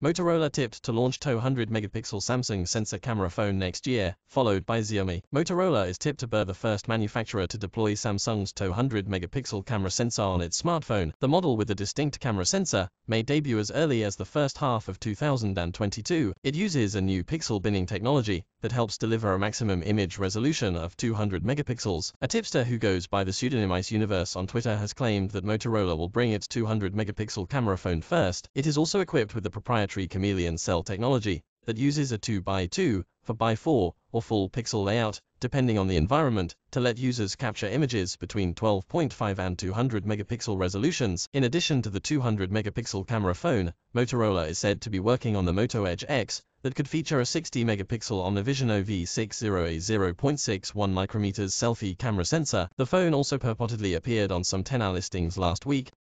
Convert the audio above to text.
Motorola tipped to launch 200-megapixel Samsung sensor camera phone next year, followed by Xiaomi. Motorola is tipped to be the first manufacturer to deploy Samsung's 200-megapixel camera sensor on its smartphone. The model with a distinct camera sensor may debut as early as the first half of 2022. It uses a new pixel binning technology that helps deliver a maximum image resolution of 200 megapixels. A tipster who goes by the pseudonym Ice Universe on Twitter has claimed that Motorola will bring its 200 megapixel camera phone first. It is also equipped with the proprietary proprietary chameleon cell technology that uses a 2x2, 4x4, or full pixel layout, depending on the environment, to let users capture images between 12.5 and 200 megapixel resolutions. In addition to the 200 megapixel camera phone, Motorola is said to be working on the Moto Edge X, that could feature a 60 megapixel OmniVision OV60A 0.61 micrometers selfie camera sensor. The phone also purportedly appeared on some TENAA listings last week,